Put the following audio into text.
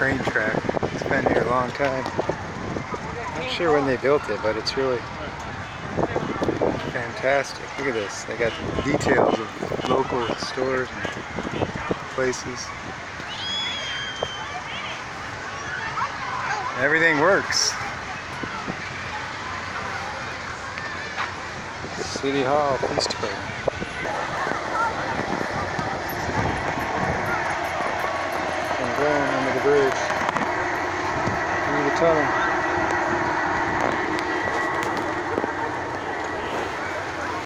train track. It's been here a long time. Not sure when they built it, but it's really fantastic. Look at this. They got details of local stores and places. Everything works. City Hall Police Department. Going under the bridge. Through the tunnel.